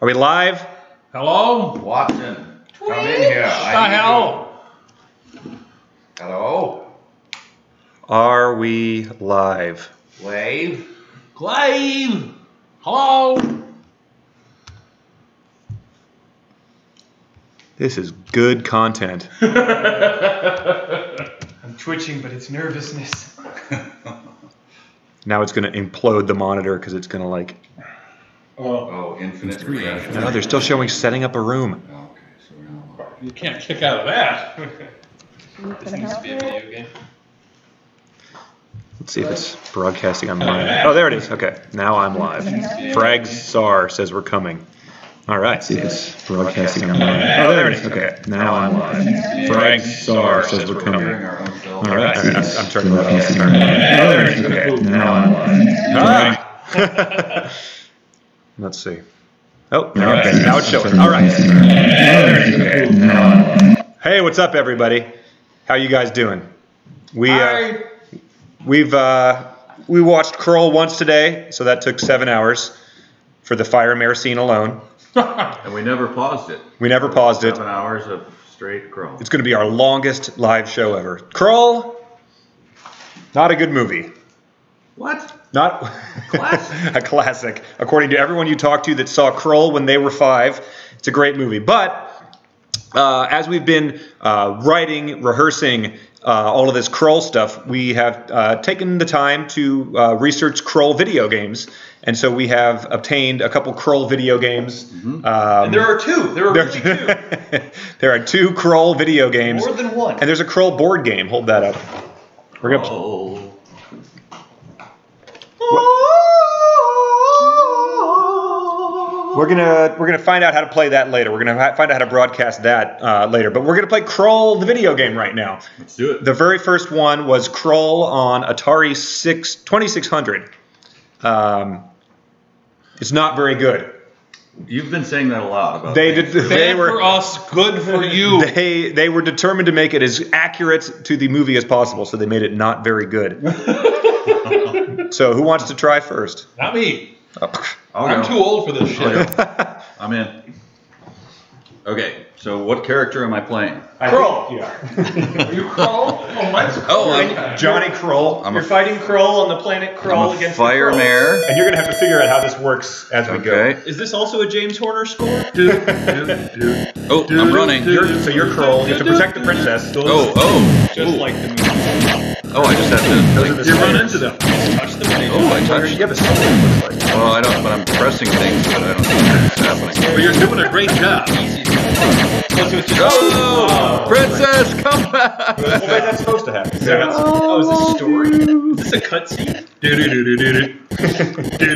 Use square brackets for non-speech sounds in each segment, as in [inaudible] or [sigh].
Are we live? Hello? Watson, come in here. What I the need hell? you. Hello? Are we live? Wave? Glaive? Hello? This is good content. [laughs] I'm twitching, but it's nervousness. [laughs] Now it's going to implode the monitor because it's going to like. Oh, Oh, infinite refresh. No, they're still showing setting up a room. Okay, so we're not you can't kick out of that. [laughs] This needs to be a video game. Let's see if it's broadcasting on mine. Oh, there it is. Okay, now I'm live. Frag Czar says we're coming. All right. See if it's broadcasting on mine. Oh, there it is. Okay, now I'm live. Frag Czar says we're coming. Hearing our own selves. All right. I'm, I'm turning that off. Oh, there it is. Okay, now I'm live. Ah! [laughs] Let's see. Oh, now, okay, now it's showing. All right. Hey, what's up, everybody? How you guys doing? We uh, we've uh, we watched Krull once today, so that took seven hours for the fire mare scene alone. [laughs] And we never paused it. We never paused it. Seven hours of straight Krull. It's going to be our longest live show ever. Krull, not a good movie. What? Not [laughs] Classic. a classic, according to everyone you talk to that saw Krull when they were five. It's a great movie, but uh, as we've been uh, writing, rehearsing uh, all of this Krull stuff, we have uh, taken the time to uh, research Krull video games, and so we have obtained a couple Krull video games. Um, And there are two. There are really [laughs] two. there, there are two Krull video games, More than one. and there's a Krull board game. Hold that up. We're gonna. Oh. We're gonna we're gonna find out how to play that later. We're gonna ha- find out how to broadcast that uh, later. But we're gonna play Krull, the video game, right now. Let's do it. The very first one was Krull on Atari 6 2600. Um, it's not very good. You've been saying that a lot about They things. did. They were. for us, good for you. [laughs] They they were determined to make it as accurate to the movie as possible, so they made it not very good. [laughs] so who wants to try first? Not me. I'll I'm go. too old for this [laughs] shit. I'm in. Okay, so what character am I playing? Krull. Yeah. [laughs] Are you Krull? Oh, mine's [laughs] Oh, I, Johnny Krull. I'm You're a, fighting Krull on the planet I'm a against fire the Krulls. mare. And you're gonna have to figure out how this works as we go. Is this also a James Horner score? [laughs] Oh, I'm running. You're, so you're Krull. You have to protect the princess. Oh, oh. Just Ooh. like the movie. Oh, I just have to. Those are the You run into them. Touch them and Oh, I touched. You have a sword. Like. Well, I don't, but I'm pressing things, but I don't know what's happening. But you're doing a great job. Easy. Oh, so it's [laughs] just Oh, princess, come back! Well, that's supposed to happen. Oh, oh, is this a story? Is this a cutscene?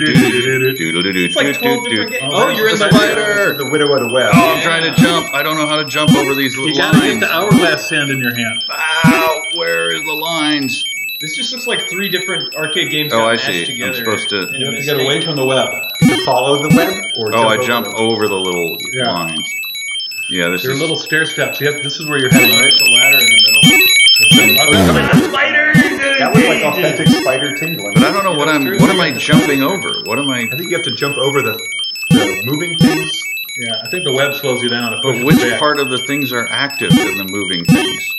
It's like 12 different [laughs] games. Oh, oh, you're in the spider. The widow of the web. Oh, I'm trying to jump. I don't know how to jump over these lines. You gotta get the hourglass sand in your hand. Ow, where is the lines? This just looks like three different arcade games Oh, got I mashed see. I'm supposed to- You have to get away from the web. Follow the web? Or Oh, I over jump the- over the little Yeah. lines. Yeah, this There are is. little stair steps. Yep, this is where you're heading, right? There's a ladder in the middle. Spider! That was like authentic spider tingling. But I don't know what I'm. What am I jumping over? What am I? I think you have to jump over the, the moving things. Yeah, I think the web slows you down. It But which back. part of the things are active in the moving things?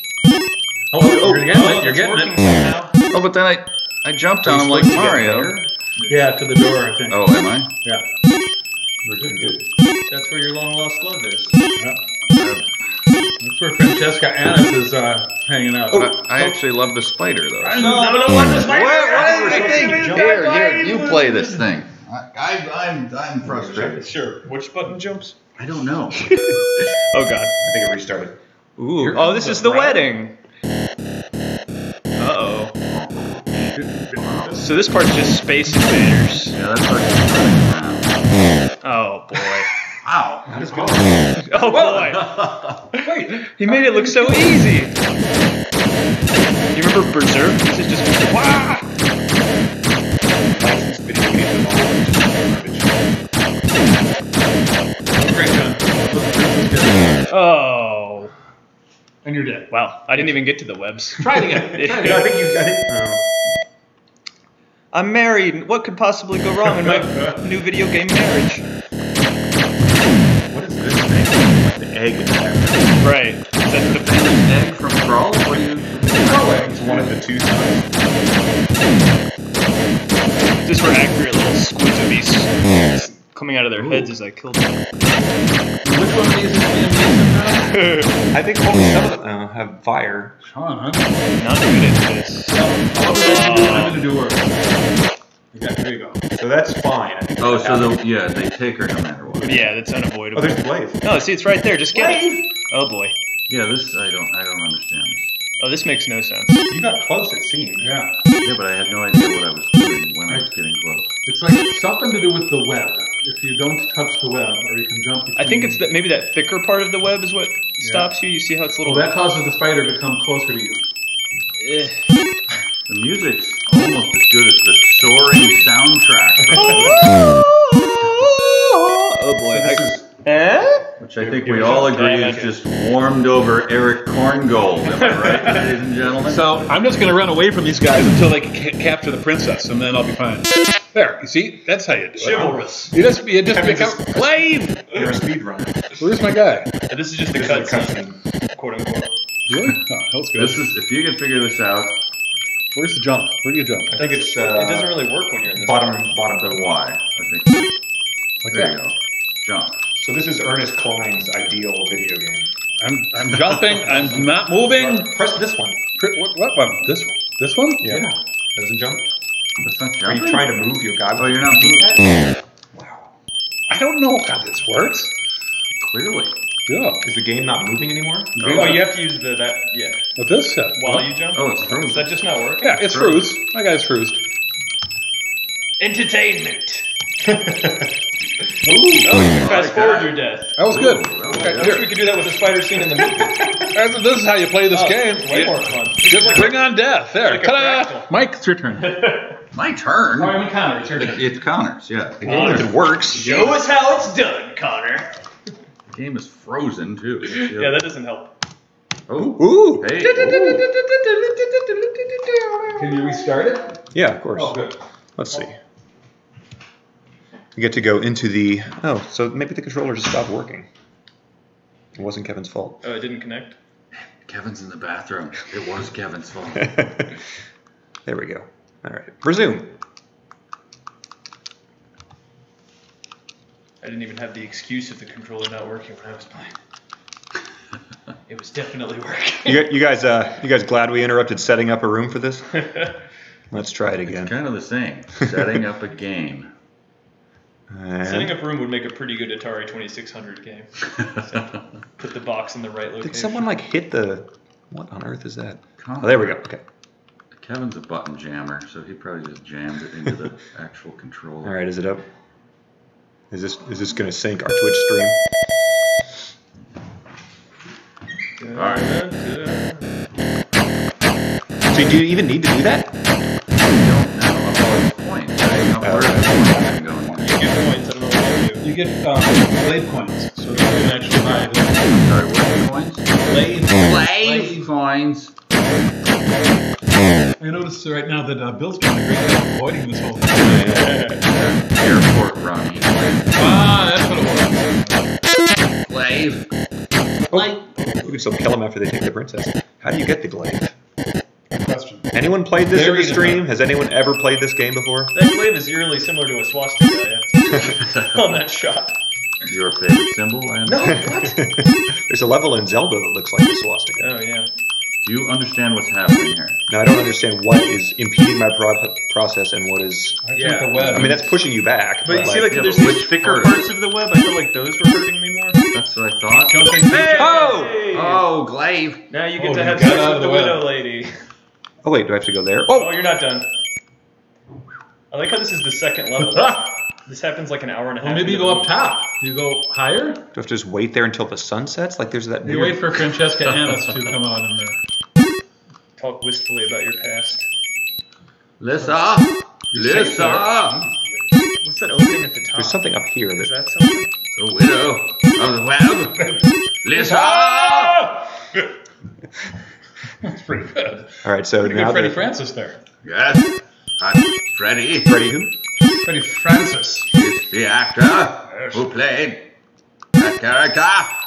Oh, you're getting Oh, it. You're getting it. Oh, somehow. Oh, but then I, I jumped Are you on him like supposed to get Mario. Yeah, to the door, I think. Oh, am I? Yeah. We're doing good. That's where your long lost love is. yeah. That's where Francesca Annis is uh, hanging out. But I, I actually love the spider though. I don't know what the spider What, what the thing? to. Here, here, you play this thing. I, I, I'm, I'm frustrated. Sure. Which button jumps? I don't know. [laughs] Oh god. I think it restarted. Ooh. Oh, this is the wedding. Uh oh. So this part's just Space Invaders. Yeah, that's like. Oh boy. [laughs] Ow. Oh boy. [laughs] Wait. He made it look so easy. You remember Berserk? This is just wow. Oh. And you're dead. Wow. I didn't even get to the webs. Try it again. [laughs] Try it No, I again. think you. I think. I'm married. What could possibly go wrong in my new video game marriage? Egg in there. Right. Is that the, Egg from Krull? What do you? It's one of the two sides. just for accurate little squids of these coming out of their heads as I killed them. Which one of these is being made? [laughs] I think only some of them uh, have fire. Sean, huh? Not good at this. I'll do I'm gonna do work. Yeah, there you go. So that's fine. Oh, so how- the, yeah, they take her no matter what. Yeah, that's unavoidable. Oh, unavoidable. there's the blade. No, see, it's right there. Just get it. Oh boy. Yeah, this I don't I don't understand. Oh, this makes no sense. You got close, it seemed. Yeah. Yeah, but I had no idea what I was doing when I was getting close. It's like something to do with the web. If you don't touch the web, or you can jump between... I think it's that maybe that thicker part of the web is what stops you. You see how it's a little. Well, that causes the spider to come closer to you. Eh. The music's almost as good as the soaring soundtrack, oh boy. This I- is- eh? which I think Give we all agree is just warmed over Eric Korngold. Am I right, [laughs] ladies and gentlemen? So I'm just gonna run away from these guys until they ca- capture the princess, and then I'll be fine. There, you see, that's how you do it. Chivalrous. You just, you just I mean, become just- Glaive. You're a speedrunner. Where's my guy? And this is just the This is a cutscene, quote unquote. Really? Oh, that's good. this is if you can figure this out, Where's the jump? Where do you jump? I think it's uh, it doesn't really work when you're in this. bottom bottom. the Y. I think. Like There that. you go. Jump. So this is Ernest Cline's ideal video game. I'm, I'm jumping. I'm not moving. Press this one. Pri- What, what one? This one? This one? Yeah. Doesn't jump. That's not Are you trying to move your guy? Oh, you're not moving. Wow. I don't know how this works. Clearly. Yeah. Is the game not moving anymore? Oh, you have to use the that yeah But this set. while you jump. Oh, it's Does frozen. that just not work? Yeah, it's Froze. froze. My guy's froze. Entertainment. [laughs] Ooh, oh, you can fast forward your death. That was good. Ooh, Okay, I wish we could do that with the spider scene in the movie. [laughs] This is how you play this Oh, game. Way You- more fun. Just bring on death. There. like a Ta-da! Mike, it's your turn. [laughs] My turn. Oh, I'm. It's your turn. It counters, yeah. The If it works. Show us how it's done, Conor. Game is frozen too. Yeah, that doesn't help. Oh, Ooh. hey. Can you restart it? Yeah, of course. Oh, good. Let's see. We get to go into the. Oh, so maybe the controller just stopped working. It wasn't Kevin's fault. Oh, it didn't connect. Kevin's in the bathroom. It was Kevin's fault. there we go. All right. Resume. I didn't even have the excuse of the controller not working when I was playing. [laughs] It was definitely working. You, you guys, uh, you guys glad we interrupted setting up a room for this? [laughs] Let's try it again. It's kind of the same. Setting up a game. And- Setting up a room would make a pretty good Atari 2600 game. [laughs] Put the box in the right location. Did someone like hit the? What on earth is that? Oh, there we go. Okay. Kevin's a button jammer, so he probably just jammed it into the actual controller. All right. Is it up? Is this is this going to sync our Twitch stream? All right. So do you even need to do that? Now, up all these points. I don't know where the points are going. You get points. I don't know what to do. You get um, blade points, so you can actually buy them. Sorry, what are the points? Blade. Blade points. I noticed right now that uh, Bill's doing a great avoiding this whole thing. You can still kill them after they take the princess. How do you get the glaive? Question. Anyone played this in the stream? Has anyone ever played this game before? That glaive is eerily similar to a swastika I [laughs] on that shot. Your favorite symbol? I No, what? [laughs] There's a level in Zelda that looks like a swastika. Oh yeah. Do you understand what's happening here? No, I don't understand what is impeding my pro- process and what is. I Yeah. think the web. I mean, that's pushing you back. But you see, like, yeah, there's but these which thicker part? parts of the web. I feel like those were hurting me more. That's what I thought. Jumping. Oh! Oh, Glaive. Now you get Oh, to have sex with the, the widow lady. Oh wait, do I have to go there? Oh, Oh, you're not done. I like how this is the second level. [laughs] this happens like an hour and a half. Well, maybe you go up top. Do You go higher. do I have to just wait there until the sun sets? Like there's that. You weird- wait for Francesca Annis to come out in there. Movie. Talk wistfully about your past. Lissa. Lissa. What's that opening at the top? There's something up here Is that. that something? The widow of the web. Lissa. That's pretty good. All right, so Pretty now good Freddie that Francis there. Yes. Uh, I'm Freddy. Freddy who? Freddie Francis. is the actor who played that character.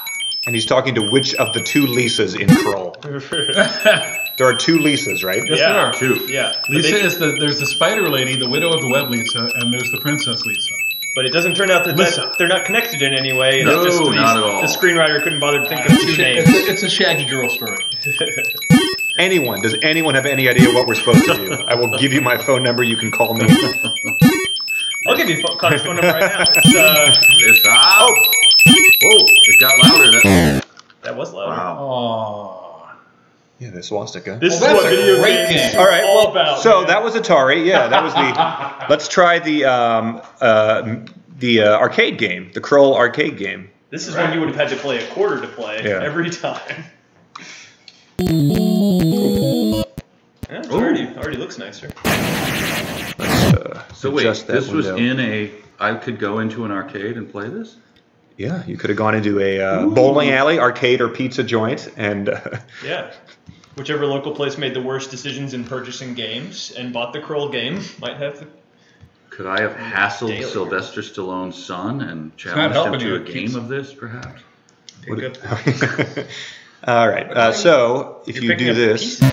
And he's talking to which of the two Lisas in Krull? [laughs] There are two Lisas, right? Yes, Yeah. there are. Two. Yeah. Lisa they- is the there's the spider lady, the widow of the web Lisa, and there's the princess Lisa. but it doesn't turn out that, Lisa. that they're not connected in any way. It's No, just these- not at all. The screenwriter couldn't bother to think of [laughs] two names. it's, a, it's a shaggy girl story. [laughs] Anyone? Does anyone have any idea what we're supposed to do? I will give you my phone number. You can call me. I'll give you phone, Conor's phone number right now. It's, uh, This oh. Whoa! It got louder. That. that was loud. Wow. Oh. Yeah, the swastika. This Well, is what video great games game. are All right. all Well, about. so man. that was Atari. Yeah, that was the. [laughs] let's try the um, uh, the uh, arcade game, the Krull arcade game. This is when you would have had to play a quarter to play Yeah. every time. [laughs] Yeah, it already, already looks nicer. Let's, uh, So wait, adjust that this was window. in a. I could go into an arcade and play this. Yeah, you could have gone into a uh, bowling alley, arcade, or pizza joint, and uh, [laughs] Yeah. Whichever local place made the worst decisions in purchasing games and bought the Krull game might have the. Could I have hassled Daily. Sylvester Stallone's son and challenged him to a game keeps- of this, perhaps? Would [laughs] All right. Uh, so if You're you do this, pieces.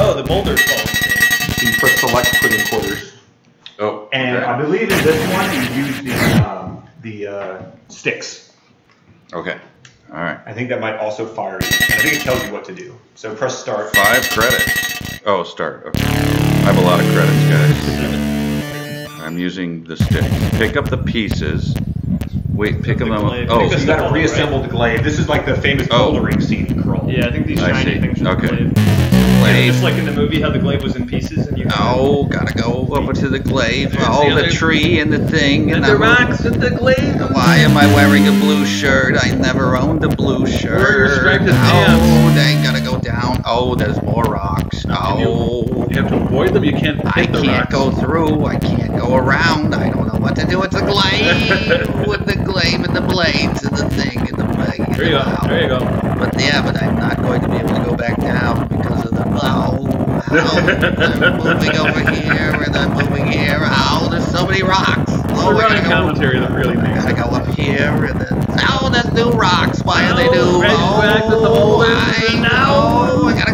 Oh, the Boulder Falls game. you press select, put in quarters, Oh, and okay. I believe in this one you use the um, the uh, sticks. okay. All right. I think that might also fire you. I think it tells you what to do. So press start. Five credits. Oh, start. Okay. I have a lot of credits, guys. I'm using the sticks. Pick up the pieces. Wait, pick them up. glaive. Oh, Pick So you got to ball, reassemble the glaive. This is like the famous Oh. bouldering scene in Krull. Yeah, I think these I shiny see. things are Okay. the glaive. glaive. Just like in the movie, how the glaive was in pieces and you. Oh, gotta go over to the glaive. There's Oh, the the other- tree and the thing. And the I'm- rocks and the glaive. Why am I wearing a blue shirt? I never owned a blue shirt. Wear your striped oh, pants. they gotta go down. Oh, there's more rocks. Oh, You have to avoid them. You can't I hit the can't rocks. go through. I can't go around. I don't know what to do with the [laughs] glaive. with the glaive and the blades and the thing and the blade. There you go. There you go. But yeah, but I'm not going to be able to go back down because of the oh, oh I'm moving [laughs] over here and I'm moving here. Oh, there's so many rocks. Oh, We're I running commentary that really I makes gotta go up here and then. Oh, there's new rocks. Why are they Oh, new? red flags at the Oh, I know. I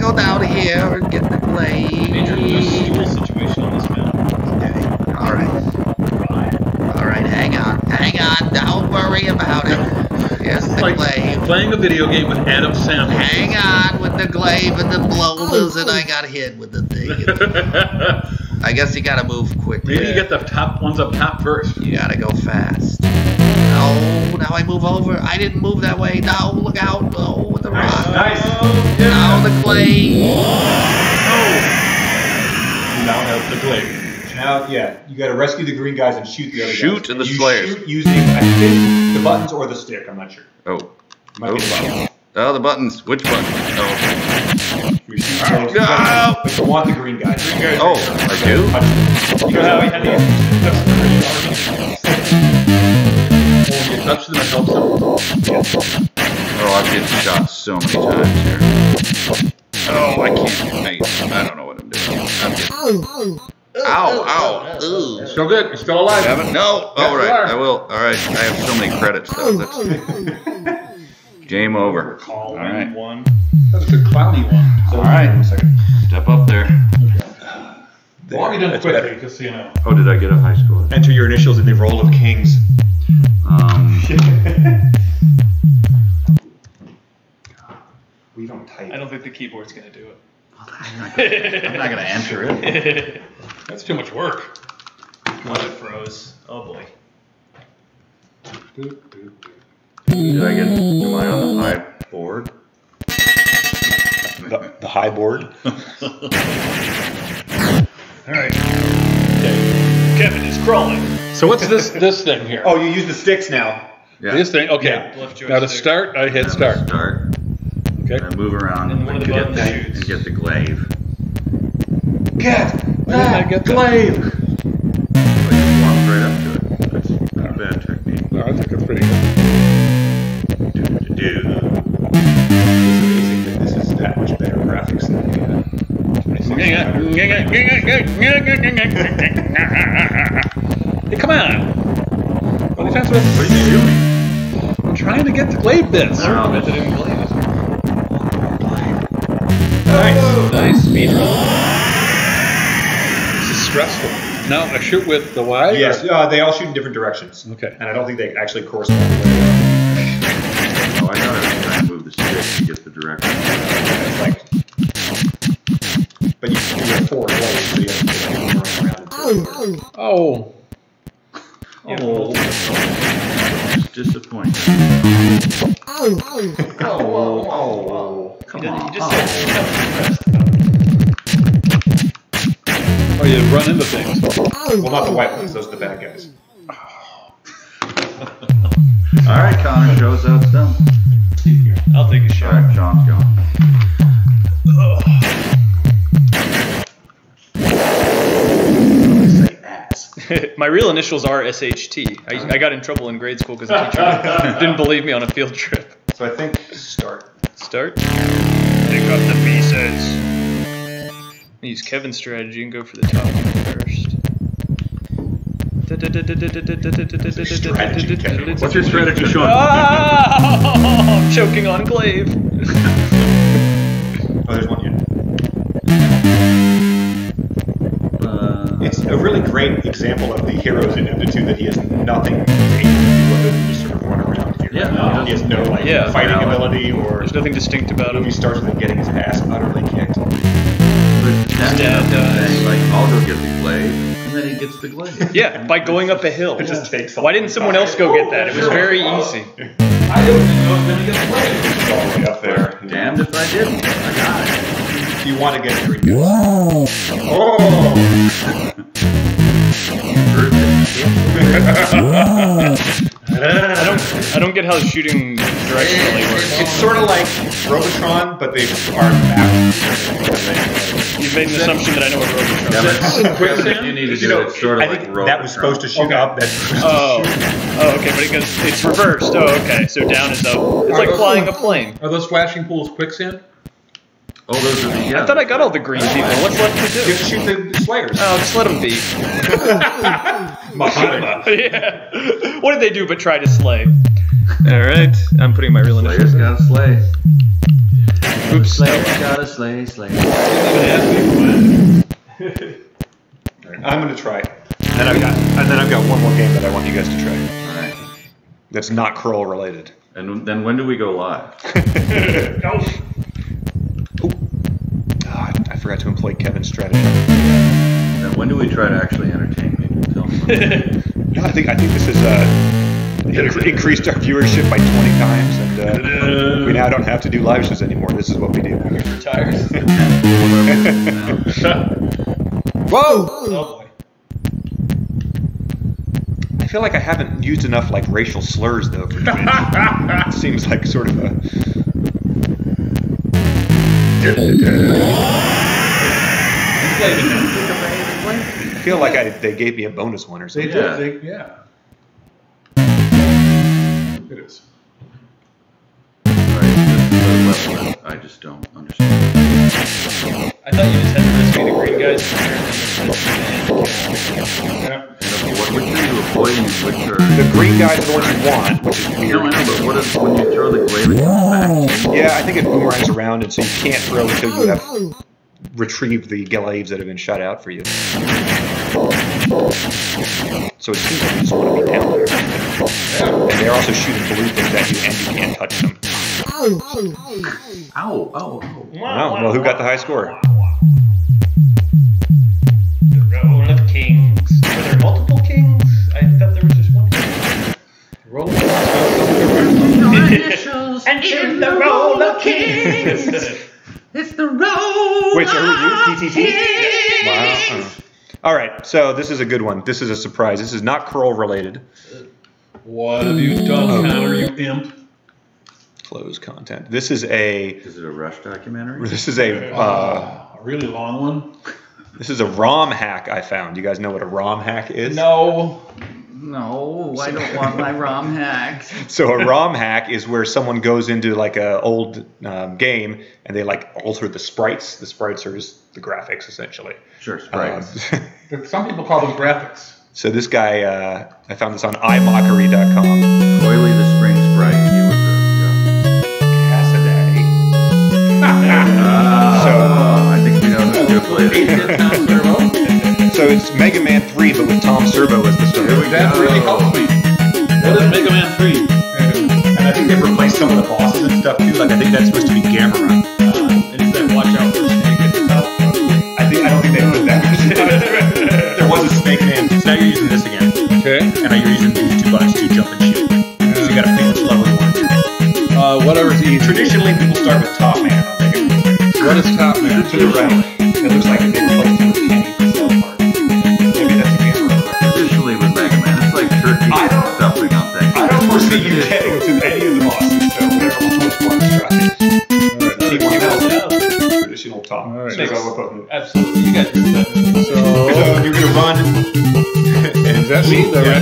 and get the glaive. Major stool situation on this map. Okay. All right. All right. Hang on. Hang on. Don't worry about it. Here's the like glaive. playing a video game with Adam Sandler. Hang on with the glaive and the boulders, and I oh. got hit with the thing. [laughs] I guess you gotta move quickly. Maybe you get the top ones up top first. You gotta go fast. No, now I move over. I didn't move that way. No, look out. No, with the rock. Nice. Now the clay. Now the glaive. Now, yeah, you got to rescue the green guys and shoot the other guys. Shoot And the you slayers. Shoot using, I think, the buttons or the stick. I'm not sure. Oh. Might be oh. the buttons. Oh, the buttons. Which button? Oh. You shoot those, No. But you want the green guys. Oh, I do? You You know how we had know touch them, it helps them. Oh, I've been shot so many times here. Oh, I can't. I, I don't know what I'm doing. I'm just... Ow, ow. Ooh. Still good. You're still alive. Haven't? No. Yes, All you right. I will. All right. I have so many credits though. That's [laughs] game over. All right. One. That's a clowny one. All right. Second. Step up there. Well, I'll be done That's quickly, better. just so you know. Oh, did I get a high score? Enter your initials in the roll of kings. Um. [laughs] we don't type. I don't think the keyboard's gonna do it. I'm not gonna, I'm not gonna enter it. [laughs] That's too much work. One it froze. Oh boy. Did I get? Am I on the high board? The, the high board. [laughs] All right. Okay. Kevin is crawling. So what's this this thing here? Oh, you use the sticks now. Yeah. This thing. Okay. Yeah, left now to start, I hit start. Start. Okay. And I move around And one of the get, and get the glaive. Get Why didn't I get that? glaive. I walk right up to it. That's not a bad technique. No, I think it's pretty good. Do. It's amazing that this is that much better graphics than the uh, Hey, come on. What are you What are you doing? I'm trying to get the glaive bits. No. Method in glaze. Nice. Nice speed roll. This is stressful. Now I shoot with the Y. Yes, uh, they all shoot in different directions. Okay. And I don't think they actually correspond. Oh, I gotta move the stick to get the direction. Like, but you, you have four blades, so you have to like, run around. and- Oh. Oh, it's disappointing. Oh, oh, Come You on. just Oh. said Oh, you run into things. Well, not the white ones. Those are the bad guys. [laughs] All right, Conor, show us how it's done. I'll take a All shot. right, Sean's gone. Say [laughs] My real initials are SHT. I, I got in trouble in grade school because the teacher [laughs] didn't believe me on a field trip. So I think start. Start. Pick up the pieces. Use Kevin's strategy and go for the top first. strategy, Kevin. What's your strategy, Sean? Ah, [laughs] I'm choking on glaive. Oh, there's one unit. A really great example of the hero's ineptitude that he has nothing to do other than just sort of run around here. Yeah, um, no, he has no like Yeah. fighting Yeah. ability or. There's nothing distinct about him. He starts with him getting his ass utterly kicked. But Dad dad dies. Like, I'll go get the blade. and then he gets the glaive. [laughs] Yeah, by going up a hill. [laughs] It just takes. Why didn't someone else go get that? It was very [laughs] easy. I didn't think I was gonna get the blade. It's all the way up there. Damned if I didn't. I got it. You want to get a green gun. Oh. I don't. I don't get how shooting directionally works. It's sort of like Robotron, but they are backwards. You've made an assumption that I know what Robotron is. [laughs] but quicksand, you need to You do know, it sort of I like think that was supposed to shoot Okay. up. That's supposed to Oh, shoot. oh, okay, but it goes. It's reversed. Oh, okay. So down is up. It's like flying a plane. Are those flashing pools quicksand? Oh, those are the. Yeah. I thought I got all the green people. What's left to do? You do? shoot the Slayers. Oh, just let them be. [laughs] Mahima. yeah. What did they do but try to slay? All right. I'm putting my real Slayer's initials. gotta slay. Oops. Slayer's gotta slay, slay. I'm gonna try. And then I've got and then I've got one more game that I want you guys to try. Alright. That's not Krull related. And then when do we go live? [laughs] Oh. I forgot to employ Kevin's strategy. And when do we try to actually entertain people? [laughs] No, I think I think this has uh, incre- increased our viewership by 20 times, and uh, we now don't have to do live shows anymore. This is what we do. Retired. [laughs] Whoa! Oh boy. I feel like I haven't used enough like racial slurs though. For it [laughs] seems like sort of a. I feel like I, they gave me a bonus one or They something. Yeah. did. They, yeah. It is. This is the level that I just don't understand. I thought you just had to rescue the green guys. Yeah. What, which are you avoiding? Which are. The green guys are the ones you want, which is No. I know, but what if when you throw the glaive, back? Yeah, I think it boomerangs around, and so you can't throw until you have retrieved the glaives that have been shot out for you. So it seems like you just want to be down there. And they're also shooting blue things at you, and you can't touch them. Ow, ow, ow. Wow, well, who got the high score? The roll of kings. Were there multiple kings? I thought there was just one. king. Roll. [laughs] and in the roll of kings. [laughs] Wait, so who are you? PTT? Wow. All right, so this is a good one. This is a surprise. This is not Krull related. What have you done, Conor, you imp? Close content. This is a. Is it a Rush documentary? This is a. Uh, a really long one? this is a ROM hack I found. You guys know what a ROM hack is? No. No, I don't want my ROM hacked. so a ROM hack is where someone goes into like a old um, game and they like alter the sprites. The sprites are just the graphics essentially. Sure, sprites. Um, Some people call them graphics. So this guy, uh, I found this on imockery.com. Coily the spring sprite. You were the so [laughs] I think we know so it's Mega Man 3, but with Tom Servo as the and I think they've replaced some of the bosses and stuff too. Like I think that's supposed to be Gamera. Uh, and is that watch out for snake at the top? I think I don't think they put that. there was a Snake Man. So now you're using this again, Okay. and now you're using these two buttons to jump and shoot. So you got to pick which level you want to. Uh, whatever's easy. Traditionally, people start with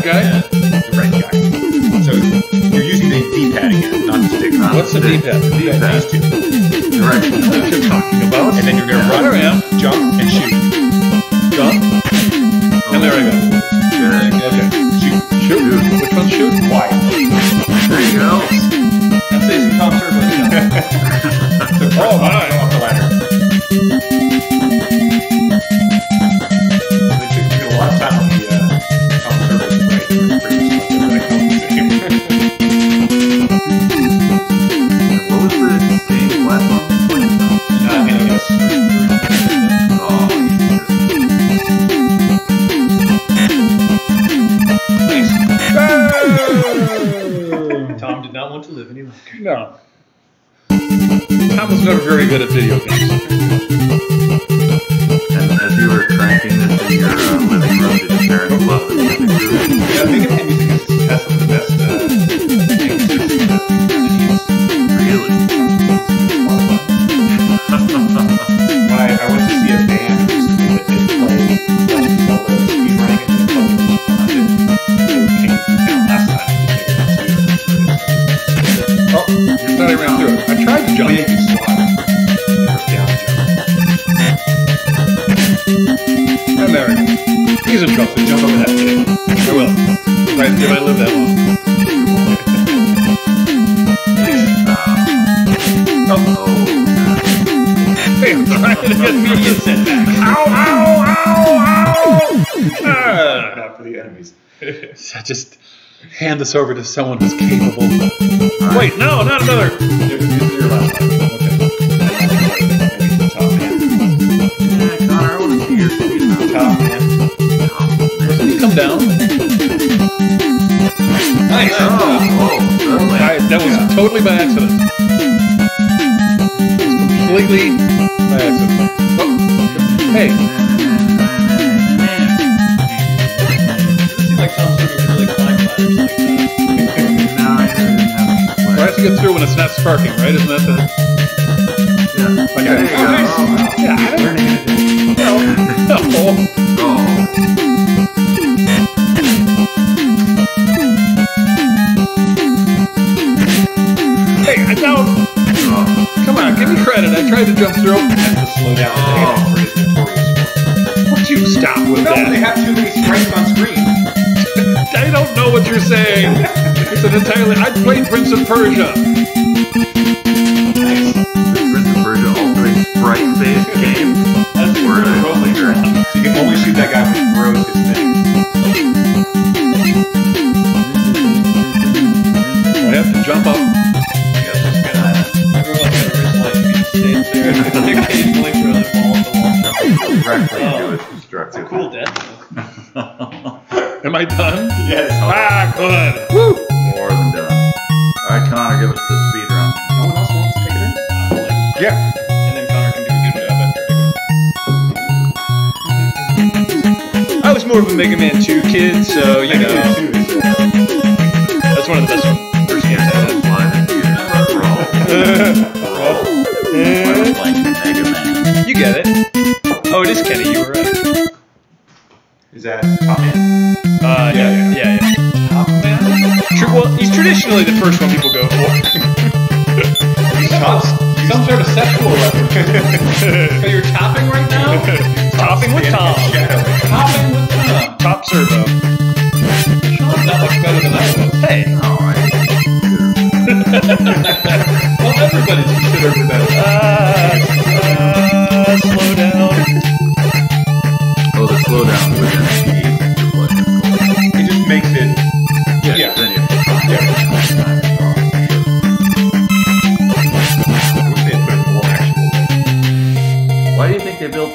that me, the Yeah, red guy? The red guy. So you're using the D-pad again, not the stick. Not What's the. D-pad? The D-pad. These two. Right. What you're talking about? And then you're gonna run, around, jump, and shoot. Jump. And there I go. Good. Okay. Shoot. Shoot. Which one's shoot? Why? There you go. I'd say some Tom Turbo. So [laughs] [laughs] Oh, my. Off the ladder. There. He's in trouble. Jump over that pit. I will. I, if I live that long. Oh, [laughs] Hey, I'm trying to get me. Immediate setback. Ow, ow, ow, ow! Ah. Not for the enemies. so Just hand this over to someone who's capable. Wait, no, not another. Nice. Oh, oh, suddenly. I, that was totally by accident. Completely by accident. Oh, hey, It seems like Tom really like that. Now I have to I have to get through when it's not sparking, right? Isn't that the? Yeah. Okay. There you go. Oh, Yeah, Come on, give me credit. I tried to jump through. Slow down. Oh. They get notorious. Would you stop with No, they have too many sprites on screen. I don't know what you're saying. It's an entirely. I played Prince of Persia.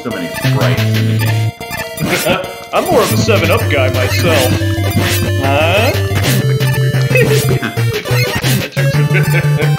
so many sprites in the game. [laughs] I'm more of a 7 Up guy myself. Huh? [laughs] [laughs]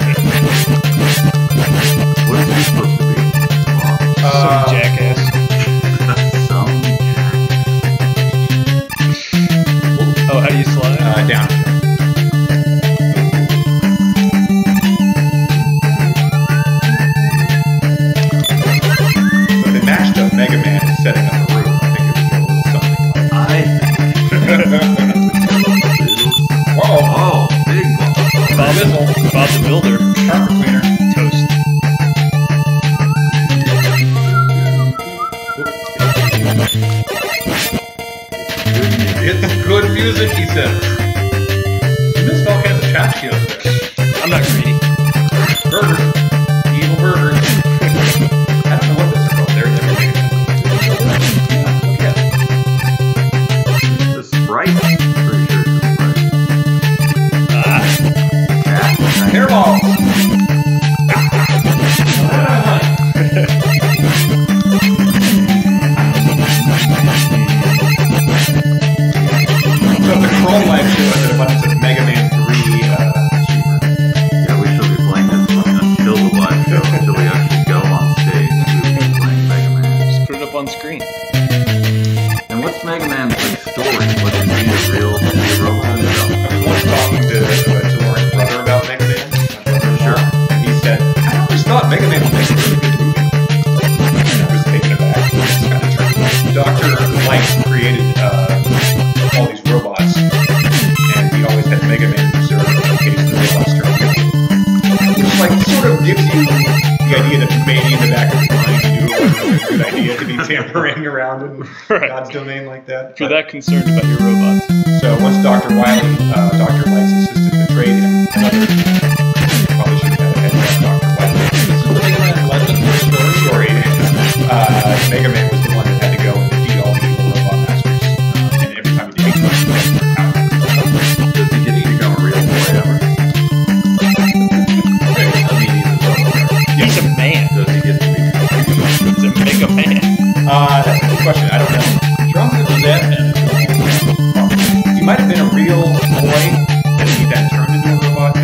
for that concerned about your robot.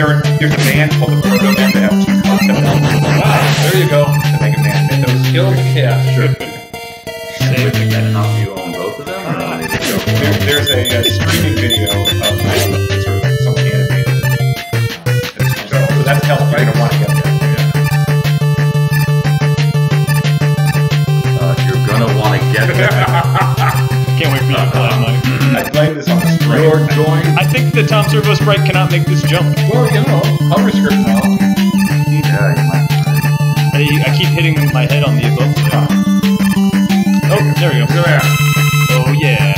there, there's a band called the Protomen that have two. Ah, there you go. The Mega Man yeah, sure. Help you on both of them? Uh, there, there's a, a streaming video of sort of some animated. So that's helpful. I don't want to Cloud Servo Sprite cannot make this jump. Well, you know, cover script now. Yeah, you might. I, I keep hitting my head on the above. Oh, oh there we go. There Oh, yeah.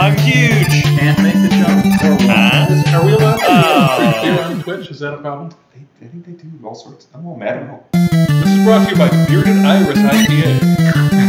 I'm huge! Can't make the jump. Huh? Are we allowed to oh. on Twitch? Is that a problem? They, I think they do all sorts. I'm all mad at all. This is brought to you by Bearded Iris IPA.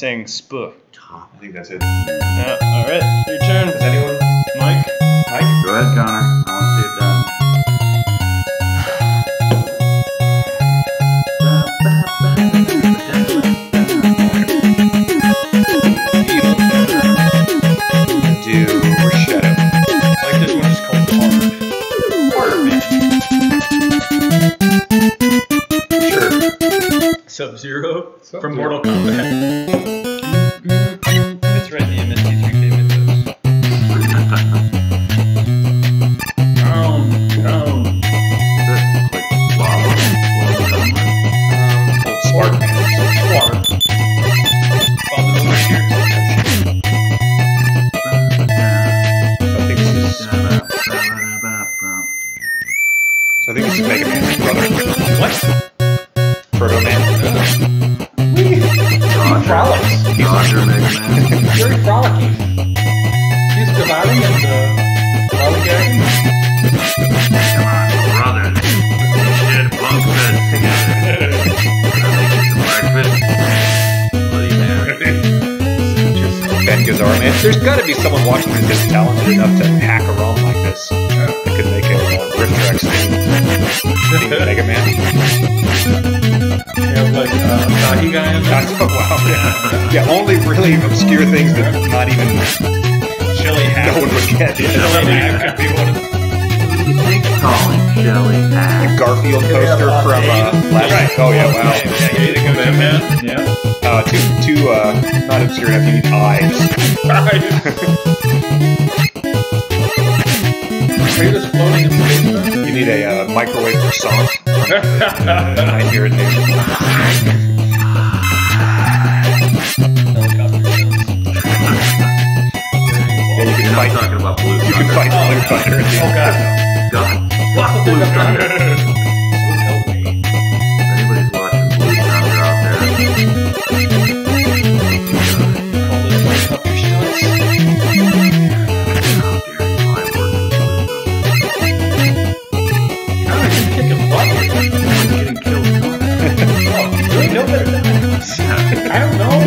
Saying spoof. I think that's it. Sub Zero Sub-Zero. from Mortal Kombat. [laughs] Shelly [laughs] no one would get. Shelley Hack could be one of them. Calling Shelley Hack. Garfield poster from uh, last Right. Oh yeah, wow. Yeah, you need to go man. Yeah. Uh, two, two, uh, not obscure enough. You need eyes. Are you just floating in space? You need a uh, microwave croissant. [laughs] I hear it there. Yeah, you can You're not fight. talking about Blue You can fight Blue Thunder. [laughs] Oh god. God. Fuck Blue Thunder. If anybody's watching Blue Thunder out there, how dare you? I work with Blue Thunder. God, you're kicking getting [laughs] killed. Oh, you know better than that? [laughs] I don't know.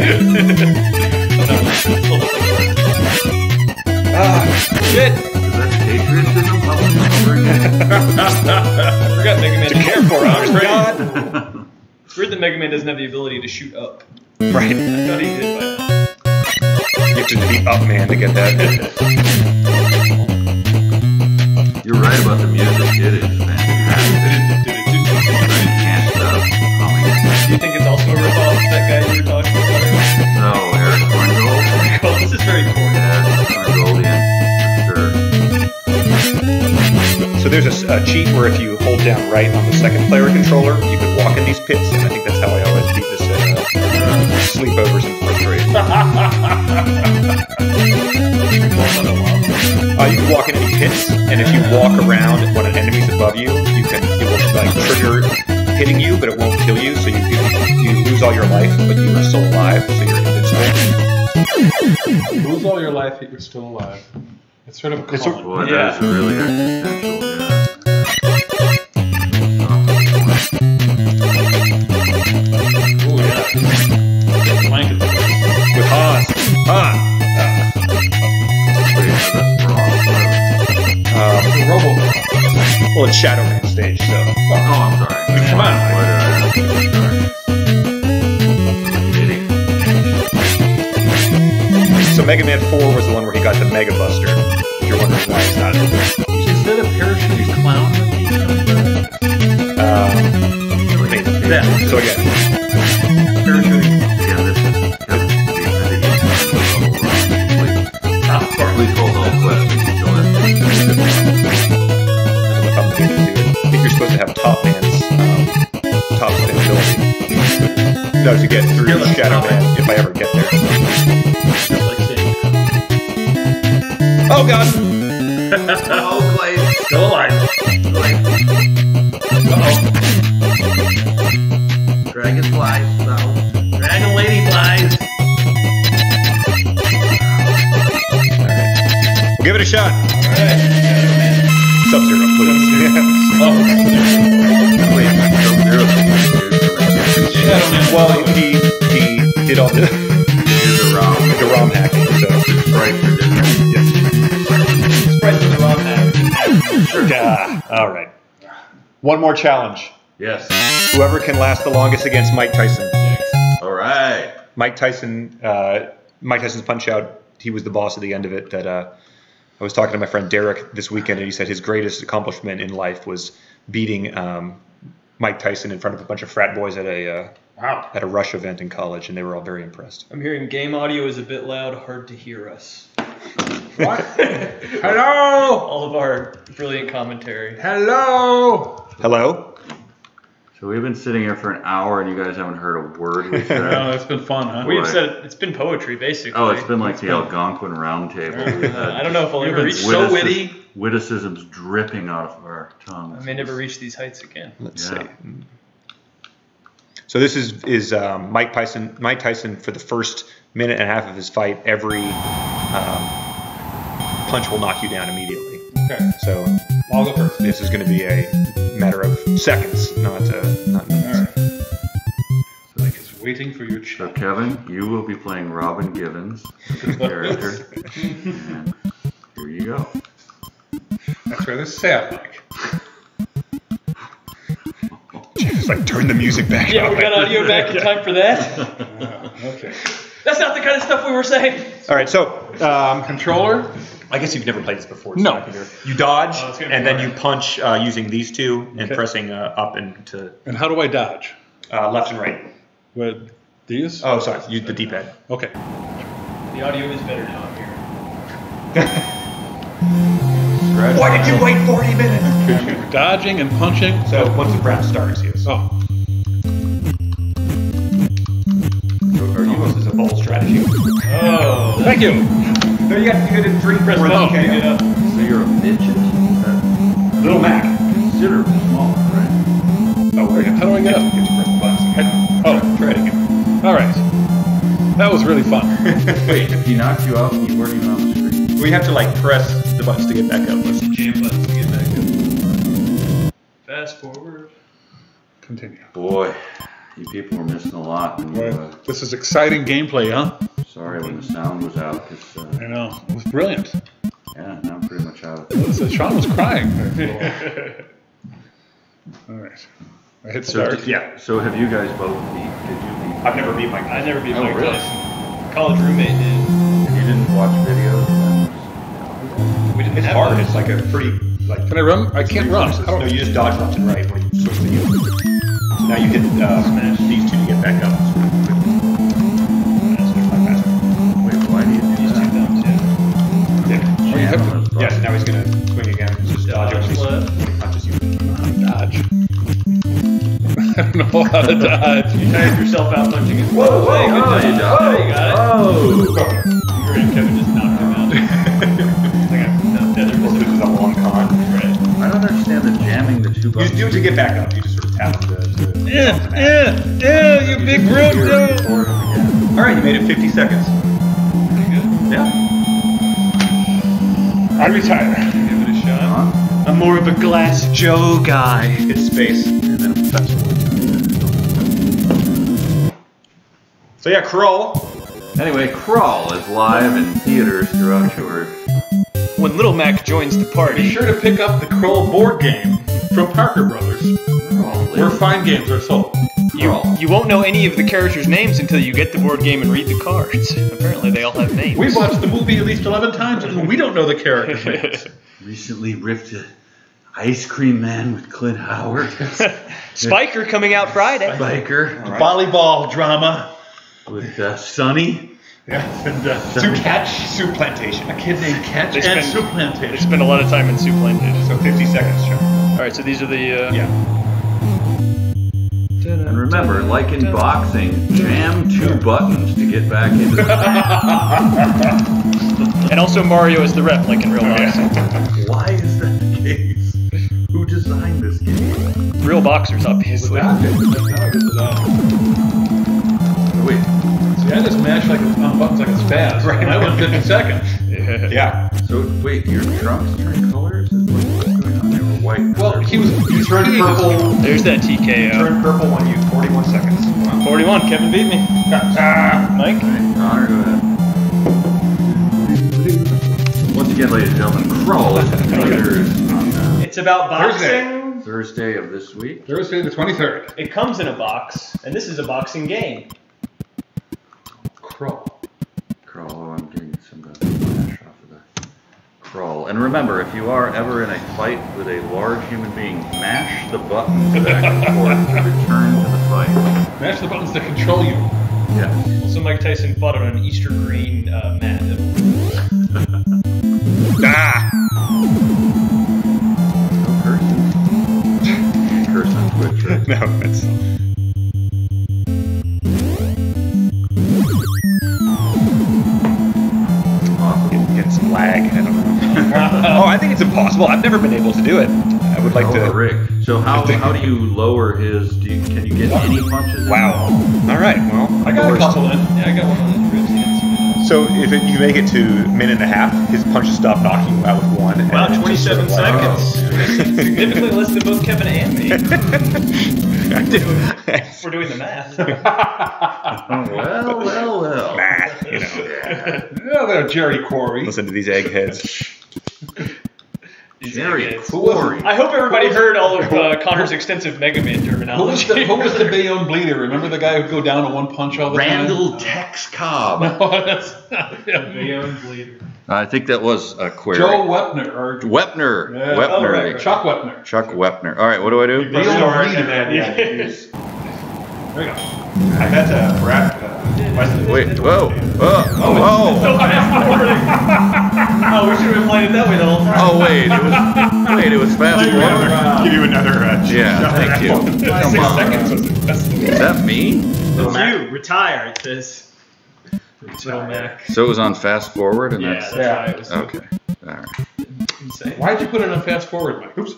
Ah, shit. Is that patriotism level over again? I forgot Mega Man. To care for others, [laughs] God. It's weird that Mega Man doesn't have the ability to shoot up. Right. I thought he did now. You have to defeat Up Man to get that. There's a cheat where if you hold down right on the second player controller, you can walk in these pits, and I think that's how I always beat this uh, sleepovers in fourth grade. Uh, you can walk in any pits, and if you walk around when an enemy's above you, you can it will like trigger hitting you, but it won't kill you. So you you, lose all your life, but you are still alive, so you're invincible. Lose all your life, yet you're still alive. It's sort of a It's a- calling. Boy, Yeah. that is really existential. Yeah. No, to get through Fearless Shadow Man if I ever get there. Just like saying. Oh god! Oh, Clay. Still alive. Dragon flies. No. Dragon lady flies. We'll give it a shot. Sub Zero, please. Wait, [laughs] oh. Well, he he did all the Here's a ROM. the ROM hacking. So Sprites are different. yes. Spreads in the wrong hat. Yeah. All right. One more challenge. Yes. Whoever can last the longest against Mike Tyson. All right. Mike Tyson, uh, Mike Tyson's Punch Out. He was the boss at the end of it. That uh, I was talking to my friend Derek this weekend, and he said his greatest accomplishment in life was beating um, Mike Tyson in front of a bunch of frat boys at a uh, Wow. at a Rush event in college, and they were all very impressed. I'm hearing game audio is a bit loud, hard to hear us. What? [laughs] Hello. All of our brilliant commentary. Hello. Hello. So we've been sitting here for an hour and you guys haven't heard a word we [laughs] No, said. it's been fun, huh? We have Right. said it's been poetry basically. oh, it's been like the Algonquin Roundtable. [laughs] We've Uh, I had don't know if I'll You've ever reach. so witticis- witty. Witticisms dripping out of our tongues. I may never reach these heights again. Let's Yeah. see. So this is is um, Mike Tyson. Mike Tyson for the first minute and a half of his fight, every um, punch will knock you down immediately. Okay. So I'll go first. this is going to be a matter of seconds, not uh, not All minutes. right. Like it's waiting for your So. Kevin, you will be playing Robin Givens, the [laughs] character. [laughs] And here you go. That's where this sad like. It's like turn the music back. Yeah, up. we got audio back in time for that. [laughs] Okay. That's not the kind of stuff we were saying. All right, so um, Controller. I guess you've never played this before. No. I can hear- You dodge, Oh, it's gonna and then hard. you punch uh, using these two and Okay. pressing uh, up and to And how do I dodge? uh, left and right. With these? Oh, sorry, use the D-pad. Okay. The audio is better now. I'm here. [laughs] Why did you wait 40 minutes? [laughs] Dodging and punching. So once the round starts, yes. Oh. Or you this is a bold strategy. Oh. Thank you. No, you got to do it in three. Press more button than KO. up. So you're a midget? That's Little Mac. considerably smaller, right? Oh, wait, How do I get up? You have to press. Oh. try it again. All right. That was really fun. [laughs] Wait, if he knocked you out, you weren't even on the screen. We have to like press the buttons to get back up. Let's. Jam buttons to get back up. Fast forward. Continue. Boy, you people were missing a lot. When you, uh, this is exciting gameplay, huh? sorry when the sound was out, because I uh, know. It was brilliant. Yeah, now I'm pretty much out of it. Notice Sean was crying. [laughs] All right. I hit So, start. did- Yeah. So have you guys both beat? Did you beat? I've never beat Mike. I never beat Oh, Mike really? Tyson. College roommate did. And you didn't watch videos? We didn't It's have hard. It's like a pretty like. Can I run? I can't run. How No, you just dodge left and right when you switch the gear. Now you hit uh, smash these two to get back up. Wait, why do you do These two that? thumbs, yeah. Yeah. Oh, you have to- Jam on Yes. Now he's gonna swing again. Just dodge Dodge when he left. punches you. dodge? [laughs] I don't know how to dodge. You tired yourself out punching it. Whoa, Oh, hey, good oh, dodge. you dodged. There you got it. Oh! You heard him, Kevin just knocked him jamming You just do it to get back up. You just sort of tap them to. to Yeah, yeah, yeah, you big brute. You're yeah. forward again. All right, you made it 50 seconds. Pretty good. Yeah. I retire. Give it a shot. Huh? I'm more of a glass Joe guy. It's space and then fast forward. So yeah, Krull. Anyway, Krull is live in theaters throughout your. When Little Mac joins the party, Be sure to pick up the Krull board game from Parker Brothers, where fine games are sold. you, you won't know any of the characters' names until you get the board game and read the cards. Apparently, they all have names. We've watched the movie at least 11 times and we don't know the characters' [laughs] names. Recently ripped a Ice Cream Man with Clint Howard. [laughs] Spiker coming out Friday. Biker Volleyball drama. with uh, Sonny. Yes, and uh, Soup catch, soup plantation. a kid named Catch They and spend- Soup They spend a lot of time in soup plantation. So 50 seconds, Sean. All right, so these are the. Uh, Yeah. And remember, like in boxing, jam two buttons to get back into the [laughs] And also Mario is the rep, like in real life. Why is that the case? boxers, obviously. That bit, now I get to that. Wait, See, I just mashed like a, on buttons like a spaz. [laughs] Right. I went 50 seconds. Yeah. [laughs] Yeah. so wait, your trunks turn colors? What's going on? They were white. Well, he was You turn he was- purple. There's that TKO. Turn purple when you 41 seconds. 41. Kevin beat me. Ah, [laughs] Mike. Conor, go ahead. Once again, ladies and gentlemen, Krull is in theaters on It's about boxing. Thursday of this week. Thursday the 23rd. It comes in a box, and this is a boxing game. Krull. Krull, oh, I'm getting some of the flash off of the Krull. And remember, if you are ever in a fight with a large human being, mash the buttons back and forth to return to the fight. Mash the buttons to control you. Yeah. Also, Mike Tyson fought on an Easter green uh, mat. [laughs] Ah! No cursing. Curse on Twitch, right? [laughs] No, it's. [laughs] oh, I think it's impossible. I've never been able to do it. I would like oh, to. Rick. So how how do you lower his? Do you, can you get any punches? Wow. All right. Well, I got a worst. couple in. Yeah, I got one on the ribs. So if it, you make it to minute and a half, his punches stop knocking you out with one. and Wow, then it's just 27 sort of like- seconds. Significantly less than both Kevin and me. [laughs] I did. We're doing the math. [laughs] Well, well, well. Math, you know. Yeah. Yeah, there, Jerry Quarry. Listen to these eggheads. Jerry Who Quarry. I hope everybody heard all of uh, [laughs] Conor's extensive Mega Man Who was terminology. the Who was the [laughs] Bayonne bleeder? Remember the guy who'd go down to one punch all the Randall time? Tex Cobb. No, [laughs] that's not him. Bayonne bleeder. I think that was a query. Joe Wepner or Wepner. Yeah. Wepner. Oh, right, right. Chuck Wepner. Chuck Wepner. All right, what do I do? Bayonne bleeder. Yeah. There you go. I bet uh, Brad. Wait, whoa, whoa, whoa. oh, we should have been playing it that way the whole time. Oh, wait, it was, wait, it was fast forward? Give you another. Uh, Yeah, thank you. Come Six on. seconds was the best. Is that me? It's you. Retire. It says. Little Mac. So it was on fast forward and Yeah, that's, that's why it was okay. All right. insane. Why'd you put it on fast forward, Mike? Oops.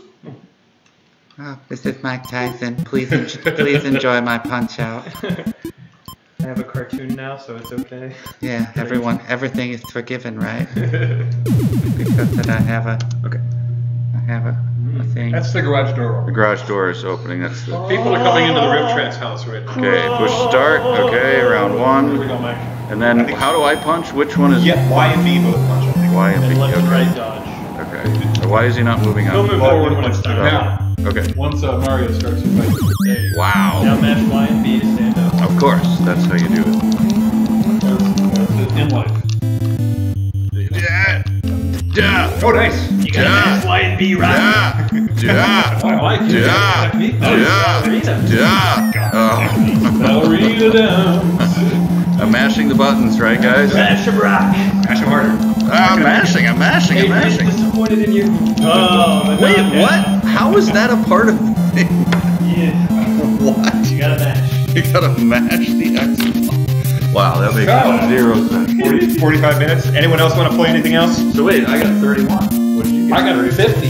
Oh, this is Mike Tyson. Please, en- please enjoy my punch out. [laughs] I have a cartoon now, so it's okay. Yeah, [laughs] everyone, everything is forgiven, right? [laughs] Because that I have a, Okay. I have a, a mm. thing. That's the garage door. The garage door is opening. That's the. People are coming into the RiffTrax house right now. Okay, push start. Okay, round Here we one. go, Mike. And then how do I punch? Which one is Yeah, Y and B both punch. I think. Y and And B? left and Okay. right dodge. Okay. So why is he not moving He'll up? move forward when when it's it's time. Now, Okay. once uh, Mario starts to fight. There. Wow. Now match Y and B to stand up. Of course, that's how you do it. That's, that's it in life. Yeah. Yeah. Oh, nice. You gotta Yeah. match Y and B right. Yeah. [laughs] I like it. Yeah. Technique. Yeah. Yeah. Oh. Ballerina down. I'm mashing the buttons, right, guys? Mash him rock. Mash him harder. I'm mashing. I'm mashing. I'm Adrian's mashing. Disappointed in you. Oh, Wait, what? How is that a part of the [laughs] thing? Yeah, What? you gotta mash. You gotta mash the X. Wow, that makes Wow. zero sense. 40, 45 minutes. Anyone else want to play anything else? So wait, I got 31. What did you get? I got 50.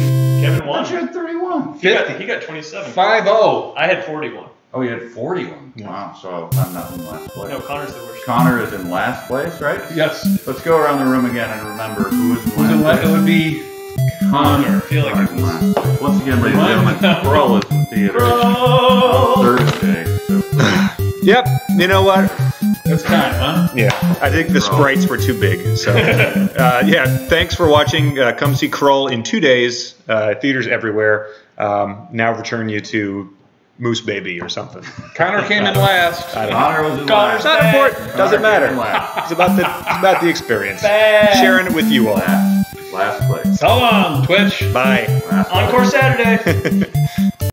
Kevin won. had 31. He got, 50. he got 27. 5-0. I had 41. Oh, you had 41. Wow, so I'm not in last place. No, Conor's the worst. Conor is in last place, right? Yes. Let's go around the room again and remember who is in Who's in last last? It would be Conor. I feel like Conor's it last. Once again, ladies and Remind gentlemen, me. Krull is in theater! Thursday. So [sighs] Yep. You know what? It's time, huh? Yeah, I think the sprites were too big. So, [laughs] uh, yeah, thanks for watching. Uh, come see Krull in two days. Uh, theaters everywhere. Um, now return you to Moose Baby or something. Conor came in last. I don't know. Conor was in Conor's last. Not important. Doesn't matter. came in last. It's about the it's about the experience. Bad. Sharing it with you all. Last, last place. So long, Twitch. Bye. Last place. Encore Saturday. [laughs]